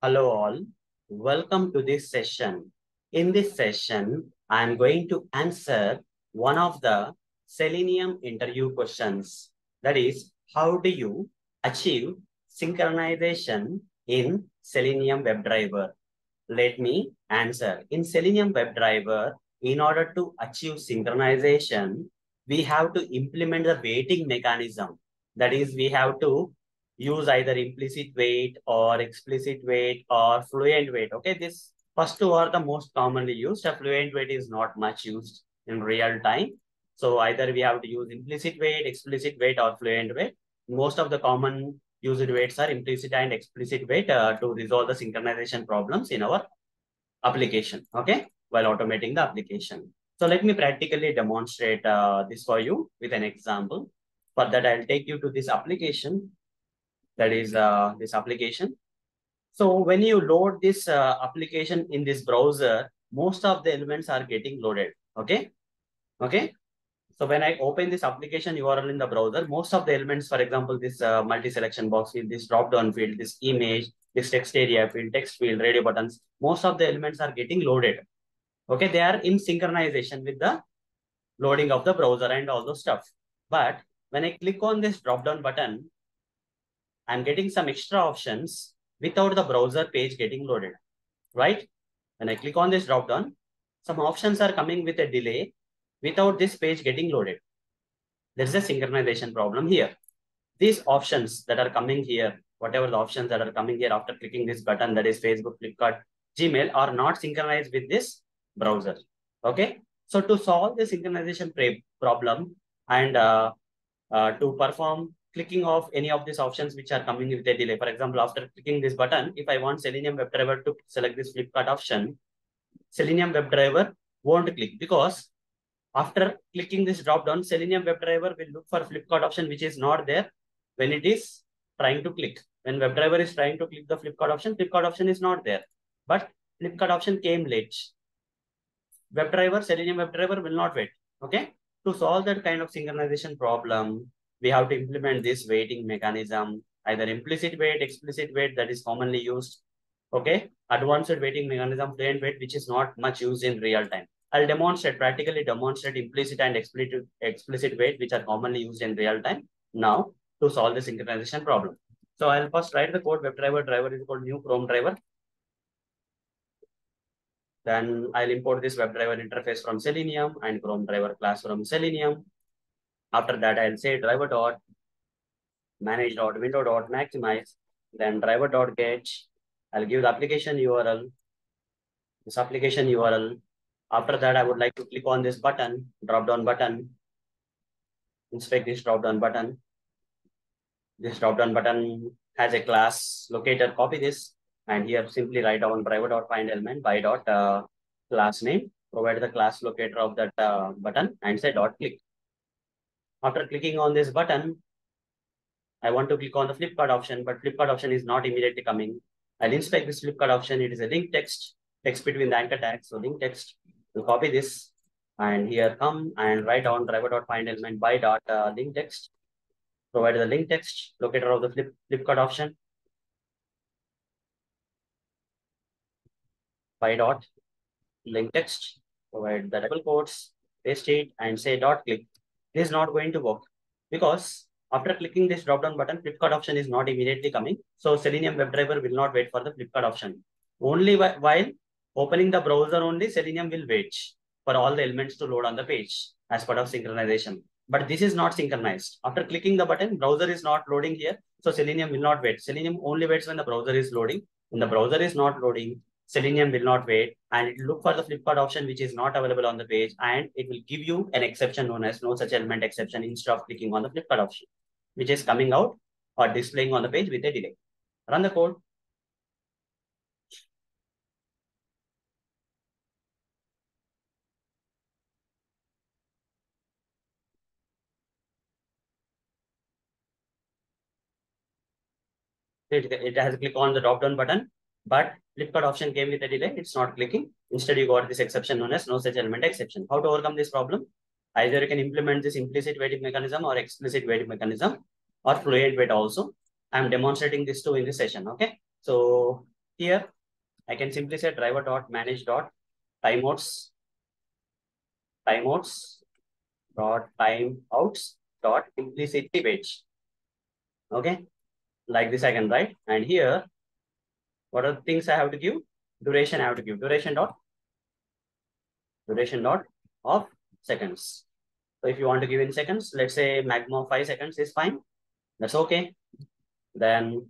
Hello all, welcome to this session. In this session, I am going to answer one of the Selenium interview questions. That is, how do you achieve synchronization in Selenium WebDriver? Let me answer. In Selenium WebDriver, in order to achieve synchronization, we have to implement the waiting mechanism. That is, we have to use either implicit wait or explicit wait or fluent wait. Okay, this first two are the most commonly used. A fluent wait is not much used in real time. So either we have to use implicit wait, explicit wait, or fluent wait. Most of the common used waits are implicit and explicit wait uh, to resolve the synchronization problems in our application. Okay, while automating the application. So let me practically demonstrate uh, this for you with an example. For that, I'll take you to this application that is uh, this application. So when you load this uh, application in this browser, most of the elements are getting loaded. Okay. Okay. So when I open this application URL in the browser, most of the elements, for example, this uh, multi-selection box field, this drop-down field, this image, this text area field, text field, radio buttons, most of the elements are getting loaded. Okay, they are in synchronization with the loading of the browser and all those stuff. But when I click on this drop-down button, I'm getting some extra options without the browser page getting loaded, right? When I click on this drop-down, some options are coming with a delay without this page getting loaded. There's a synchronization problem here. These options that are coming here, whatever the options that are coming here after clicking this button, that is Facebook, Flipkart, Gmail, are not synchronized with this browser. Okay. So to solve the synchronization problem and uh, uh, to perform clicking off any of these options which are coming with a delay. For example, after clicking this button, if I want Selenium WebDriver to select this Flipkart option, Selenium WebDriver won't click because after clicking this drop down, Selenium WebDriver will look for Flipkart option which is not there when it is trying to click. When WebDriver is trying to click the Flipkart option, Flipkart option is not there. But Flipkart option came late. WebDriver, Selenium WebDriver will not wait. Okay. To solve that kind of synchronization problem, we have to implement this waiting mechanism, either implicit wait, explicit wait that is commonly used. Okay. Advanced waiting mechanism, fluent wait, which is not much used in real time. I'll demonstrate, practically demonstrate implicit and explicit, explicit wait, which are commonly used in real time now to solve the synchronization problem. So I'll first write the code WebDriver driver is called new Chrome driver. Then I'll import this WebDriver interface from Selenium and Chrome driver class from Selenium. After that, I'll say driver dot manage dot window dot maximize, then driver dot get. I'll give the application URL, this application URL. After that, I would like to click on this button, drop down button, inspect this drop down button. This drop down button has a class locator, copy this, and here simply write down driver dot find element by dot uh, class name, provide the class locator of that uh, button and say dot click. After clicking on this button, I want to click on the Flipkart option, but Flipkart option is not immediately coming. I'll inspect this Flipkart option. It is a link text, text between the anchor tags. So link text, we'll copy this and here come and write on driver.find element by dot uh, link text. Provide the link text, locator of the flip, Flipkart option. By dot link text, provide the double quotes, paste it and say dot click this is not going to work because after clicking this drop down button, Flipkart option is not immediately coming. So Selenium WebDriver will not wait for the Flipkart option. Only while opening the browser only, Selenium will wait for all the elements to load on the page as part of synchronization. But this is not synchronized. After clicking the button, browser is not loading here. So Selenium will not wait. Selenium only waits when the browser is loading. When the browser is not loading, Selenium will not wait and it will look for the Flipkart option which is not available on the page and it will give you an exception known as no such element exception instead of clicking on the Flipkart option which is coming out or displaying on the page with a delay. Run the code. It, it has click on the drop down button but Flipkart option came with a delay. It's not clicking. Instead, you got this exception known as no such element exception. How to overcome this problem? Either you can implement this implicit waiting mechanism or explicit waiting mechanism or fluent wait also. I'm demonstrating this too in this session. Okay. So here I can simply say driver dot manage dot timeouts timeouts dot timeouts dot implicitly wait. Okay, like this I can write. And here, what are the things I have to give? Duration I have to give. Duration dot duration dot of seconds. So if you want to give in seconds, let's say maximum five seconds is fine. That's okay. Then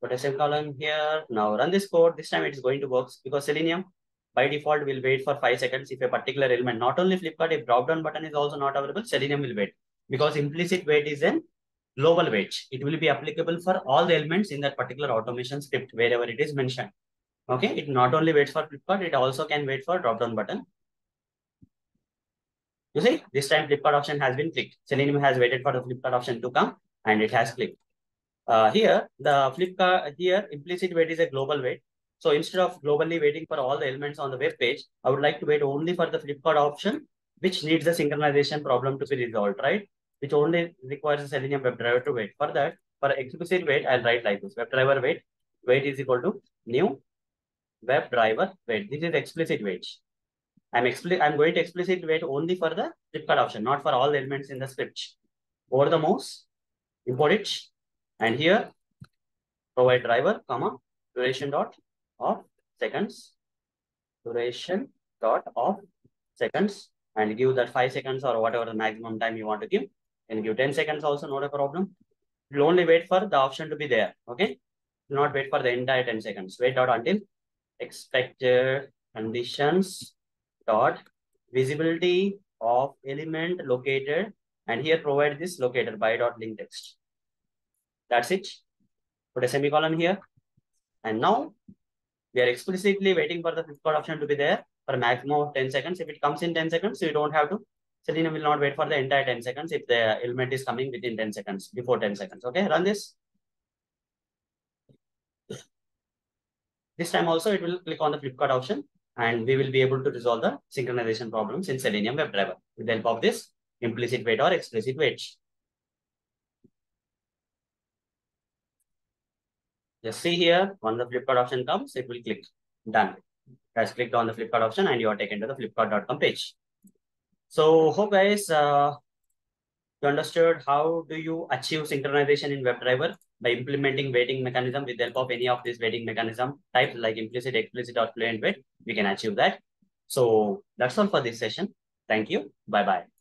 put a semicolon here. Now run this code. This time it is going to work because Selenium by default will wait for five seconds if a particular element, not only Flipkart, if drop down button is also not available, Selenium will wait because implicit wait is an global wait. It will be applicable for all the elements in that particular automation script wherever it is mentioned. Okay, it not only waits for Flipkart, it also can wait for drop down button. You see, this time Flipkart option has been clicked. Selenium has waited for the Flipkart option to come and it has clicked. Uh, here, the Flipkart, here implicit wait is a global wait. So instead of globally waiting for all the elements on the web page, I would like to wait only for the Flipkart option, which needs the synchronization problem to be resolved, right? Which only requires a Selenium WebDriver to wait. For that, for explicit wait, I'll write like this. WebDriver wait, wait is equal to new WebDriver wait. This is explicit wait. I'm explicit. I'm going to explicit wait only for the Flipkart option, not for all elements in the script. Over the mouse, import it, and here provide driver, comma duration dot of seconds, duration dot of seconds, and give that five seconds or whatever the maximum time you want to give. And give 10 seconds also, not a problem. You'll only wait for the option to be there. Okay. Do not wait for the entire 10 seconds. Wait out until expected conditions dot visibility of element located and here provide this locator by dot link text. That's it. Put a semicolon here. And now we are explicitly waiting for the Flipkart option to be there for a maximum of 10 seconds. If it comes in 10 seconds, you don't have to. Selenium will not wait for the entire 10 seconds if the element is coming within 10 seconds, before 10 seconds. Okay, run this. This time also it will click on the Flipkart option and we will be able to resolve the synchronization problems in Selenium WebDriver with the help of this implicit wait or explicit wait. Just see here, when the Flipkart option comes, it will click. Done. Guys, clicked on the Flipkart option and you are taken to the flipkart.com page. So hope guys, uh, you understood how do you achieve synchronization in WebDriver by implementing waiting mechanism with the help of any of these waiting mechanism types like implicit, explicit or fluent wait, we can achieve that. So that's all for this session. Thank you. Bye-bye.